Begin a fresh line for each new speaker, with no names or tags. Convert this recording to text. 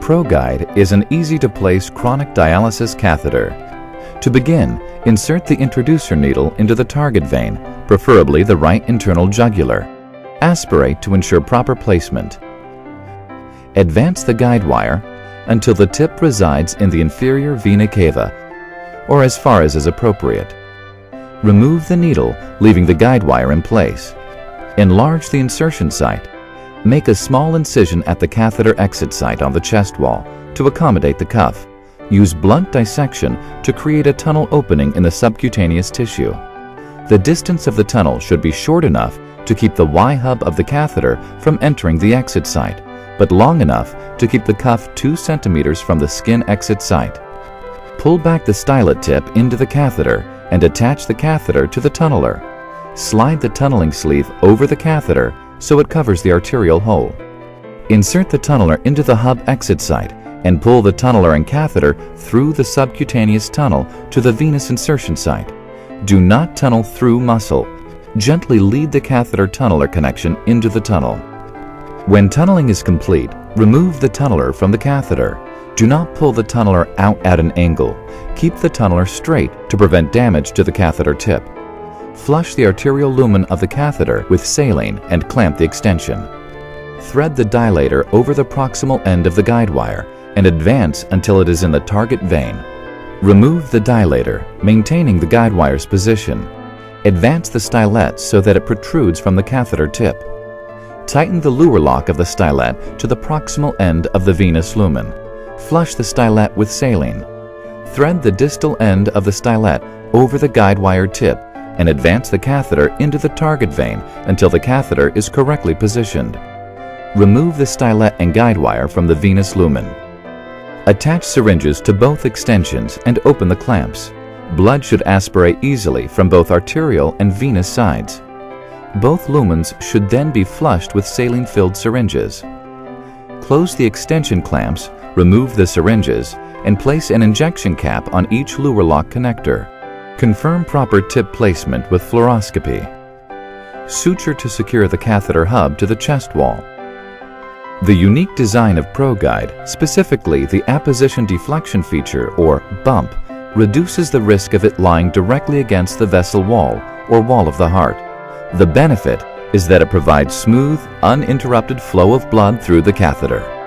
ProGuide is an easy-to-place chronic dialysis catheter. To begin, insert the introducer needle into the target vein, preferably the right internal jugular. Aspirate to ensure proper placement. Advance the guide wire until the tip resides in the inferior vena cava, or as far as is appropriate. Remove the needle, leaving the guide wire in place. Enlarge the insertion site Make a small incision at the catheter exit site on the chest wall to accommodate the cuff. Use blunt dissection to create a tunnel opening in the subcutaneous tissue. The distance of the tunnel should be short enough to keep the Y-hub of the catheter from entering the exit site, but long enough to keep the cuff 2 centimeters from the skin exit site. Pull back the stylet tip into the catheter and attach the catheter to the tunneler. Slide the tunneling sleeve over the catheter so it covers the arterial hole. Insert the tunneler into the hub exit site and pull the tunneler and catheter through the subcutaneous tunnel to the venous insertion site. Do not tunnel through muscle. Gently lead the catheter tunneler connection into the tunnel. When tunneling is complete, remove the tunneler from the catheter. Do not pull the tunneler out at an angle. Keep the tunneler straight to prevent damage to the catheter tip. Flush the arterial lumen of the catheter with saline and clamp the extension. Thread the dilator over the proximal end of the guide wire and advance until it is in the target vein. Remove the dilator, maintaining the guide wire's position. Advance the stylet so that it protrudes from the catheter tip. Tighten the luer lock of the stylet to the proximal end of the venous lumen. Flush the stylet with saline. Thread the distal end of the stylet over the guide wire tip and advance the catheter into the target vein until the catheter is correctly positioned. Remove the stylet and guide wire from the venous lumen. Attach syringes to both extensions and open the clamps. Blood should aspirate easily from both arterial and venous sides. Both lumens should then be flushed with saline-filled syringes. Close the extension clamps, remove the syringes, and place an injection cap on each luer lock connector. Confirm proper tip placement with fluoroscopy. Suture to secure the catheter hub to the chest wall. The unique design of ProGuide, specifically the apposition deflection feature or bump, reduces the risk of it lying directly against the vessel wall or wall of the heart. The benefit is that it provides smooth, uninterrupted flow of blood through the catheter.